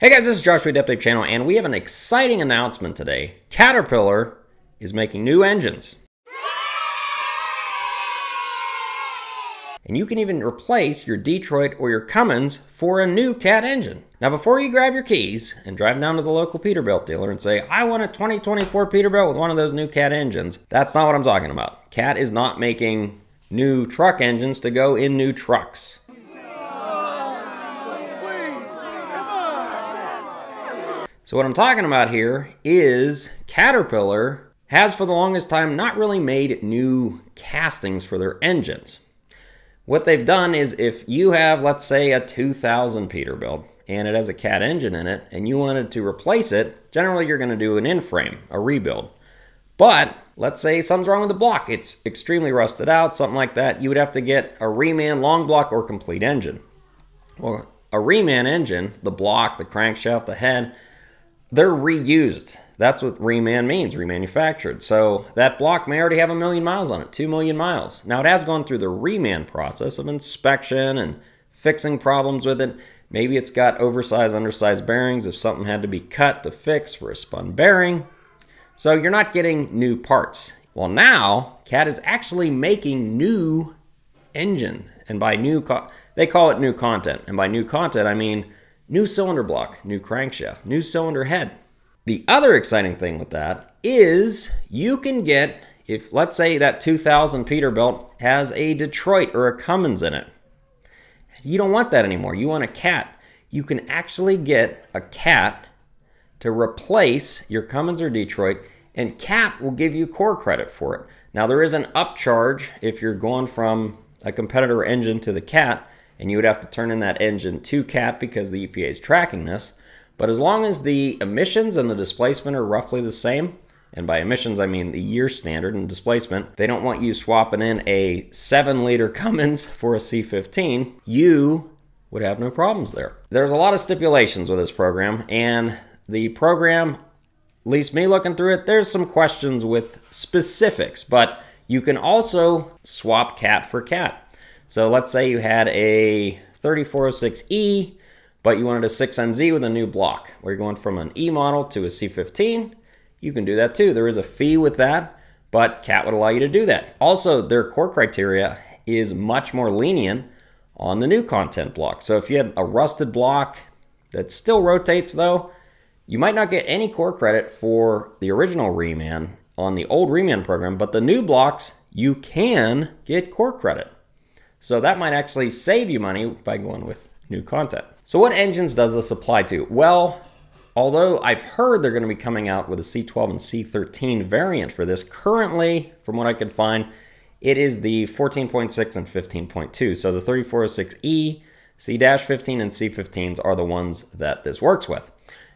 Hey guys, this is Josh with Adept Ape Channel, and we have an exciting announcement today. Caterpillar is making new engines. And you can even replace your Detroit or your Cummins for a new CAT engine. Now, before you grab your keys and drive down to the local Peterbilt dealer and say, I want a 2024 Peterbilt with one of those new CAT engines, that's not what I'm talking about. CAT is not making new truck engines to go in new trucks. So what I'm talking about here is Caterpillar has for the longest time not really made new castings for their engines. What they've done is if you have, let's say, a 2000 Peterbilt and it has a CAT engine in it and you wanted to replace it, generally you're going to do an in-frame, a rebuild. But let's say something's wrong with the block. It's extremely rusted out, something like that. You would have to get a reman long block or complete engine. Well, a reman engine, the block, the crankshaft, the head, they're reused. That's what reman means, remanufactured. So that block may already have a million miles on it, two million miles. Now it has gone through the reman process of inspection and fixing problems with it. Maybe it's got oversized, undersized bearings if something had to be cut to fix for a spun bearing. So you're not getting new parts. Well, now CAT is actually making new engine. And by new, they call it new content. And by new content, I mean new cylinder block, new crankshaft, new cylinder head. The other exciting thing with that is you can get, if let's say that 2000 Peterbilt has a Detroit or a Cummins in it. You don't want that anymore. You want a cat. You can actually get a cat to replace your Cummins or Detroit, and CAT will give you core credit for it. Now, there is an upcharge if you're going from a competitor engine to the CAT, and you would have to turn in that engine to CAT because the EPA is tracking this. But as long as the emissions and the displacement are roughly the same, and by emissions I mean the year standard and displacement, they don't want you swapping in a 7 liter Cummins for a C15, you would have no problems there. There's a lot of stipulations with this program, and the program, at least me looking through it, there's some questions with specifics, but you can also swap cat for cat. So let's say you had a 3406E, but you wanted a 6NZ with a new block, where you're going from an E model to a C15. You can do that too. There is a fee with that, but CAT would allow you to do that. Also, their core criteria is much more lenient on the new content block. So if you had a rusted block that still rotates though, you might not get any core credit for the original reman on the old reman program, but the new blocks, you can get core credit. So that might actually save you money by going with new content. So what engines does this apply to? Well, although I've heard they're going to be coming out with a C12 and C13 variant for this, currently, from what I could find, it is the 14.6 and 15.2. So the 3406E, C-15 and C15s are the ones that this works with.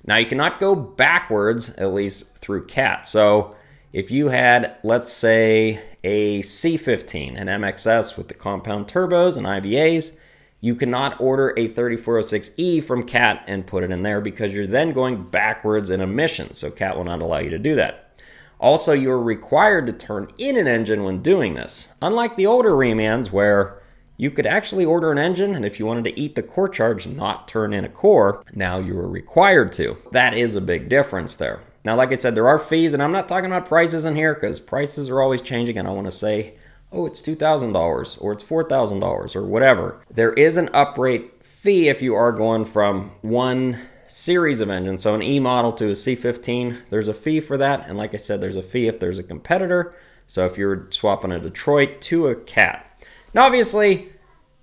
Now you cannot go backwards, at least through CAT. So if you had, let's say, a C15, an MXS with the compound turbos and IVAs, you cannot order a 3406E from CAT and put it in there because you're then going backwards in emissions. So CAT will not allow you to do that. Also, you're required to turn in an engine when doing this. Unlike the older remans where you could actually order an engine and if you wanted to eat the core charge, not turn in a core, now you are required to. That is a big difference there. Now, like I said, there are fees, and I'm not talking about prices in here because prices are always changing, and I want to say, oh, it's $2,000 or it's $4,000 or whatever. There is an uprate fee if you are going from one series of engines, so an E model to a C15, there's a fee for that. And like I said, there's a fee if there's a competitor. So if you're swapping a Detroit to a CAT. Now, obviously,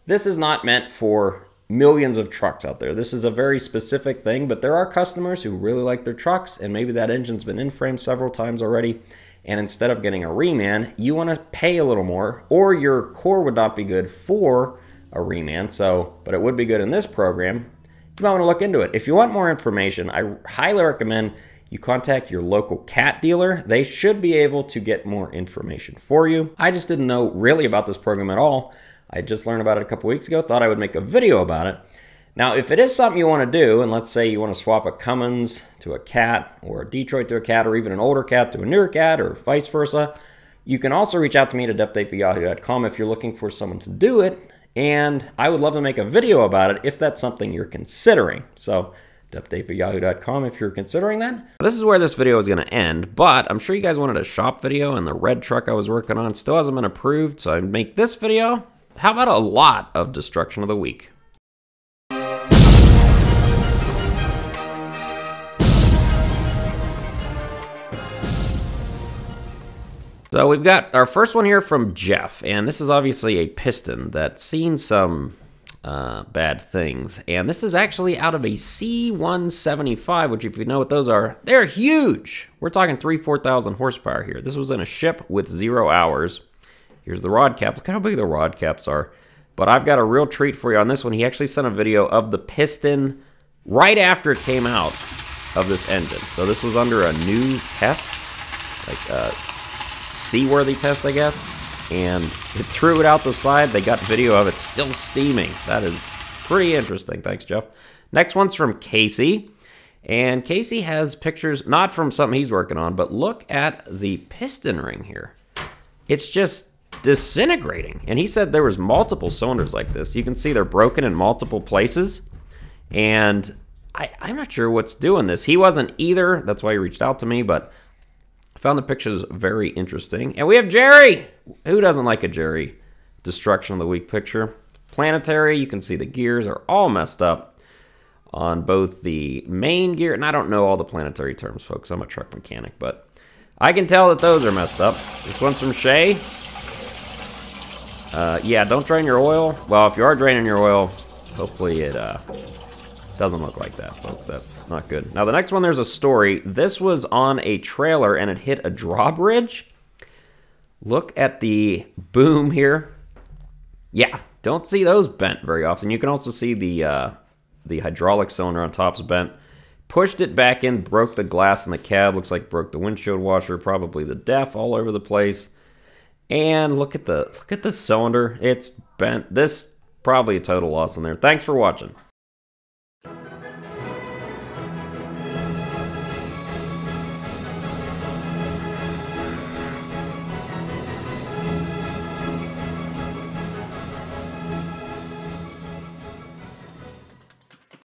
this is not meant for millions of trucks out there. This is a very specific thing, but there are customers who really like their trucks, and maybe that engine's been in frame several times already. And instead of getting a reman, you want to pay a little more, or your core would not be good for a reman. So, but it would be good in this program. You might want to look into it. If you want more information, I highly recommend you contact your local cat dealer. They should be able to get more information for you. I just didn't know really about this program at all. I just learned about it a couple weeks ago, thought I would make a video about it. Now, if it is something you want to do, and let's say you want to swap a Cummins to a cat, or a Detroit to a cat, or even an older cat to a newer cat, or vice versa, you can also reach out to me at adeptape.yahoo.com if you're looking for someone to do it, and I would love to make a video about it if that's something you're considering. So updateyahoo.com if you're considering that. This is where this video is going to end, but I'm sure you guys wanted a shop video, and the red truck I was working on still hasn't been approved, so I make this video. How about a lot of Destruction of the Week? So we've got our first one here from Jeff, and this is obviously a piston that's seen some uh, bad things. And this is actually out of a C-175, which if you know what those are, they're huge. We're talking three, 4,000 horsepower here. This was in a ship with zero hours. Here's the rod cap. Look how big the rod caps are. But I've got a real treat for you on this one. He actually sent a video of the piston right after it came out of this engine. So this was under a new test, like a uh, seaworthy test, I guess. And it threw it out the side. They got video of it still steaming. That is pretty interesting. Thanks, Jeff. Next one's from Casey. And Casey has pictures, not from something he's working on, but look at the piston ring here. It's just disintegrating. And he said there was multiple cylinders like this. You can see they're broken in multiple places. And I, am not sure what's doing this. He wasn't either. That's why he reached out to me, but Found the pictures very interesting. And we have Jerry! Who doesn't like a Jerry Destruction of the Week picture? Planetary, you can see the gears are all messed up on both the main gear, and I don't know all the planetary terms, folks. I'm a truck mechanic, but I can tell that those are messed up. This one's from Shay. Uh, yeah, don't drain your oil. Well, if you are draining your oil, hopefully it uh, doesn't look like that, folks. That's not good. Now, the next one, there's a story. This was on a trailer, and it hit a drawbridge. Look at the boom here. Yeah, don't see those bent very often. You can also see the uh, the hydraulic cylinder on top's bent. Pushed it back in, broke the glass in the cab. Looks like broke the windshield washer, probably the DEF all over the place. And look at the look at the cylinder. It's bent. This probably a total loss in there. Thanks for watching.